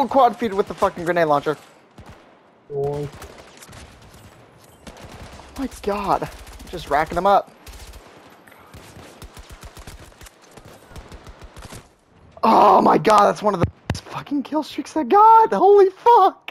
full quad feed with the fucking grenade launcher. Boy. my god. Just racking them up. Oh my god, that's one of the fucking kill streaks I got. Holy fuck.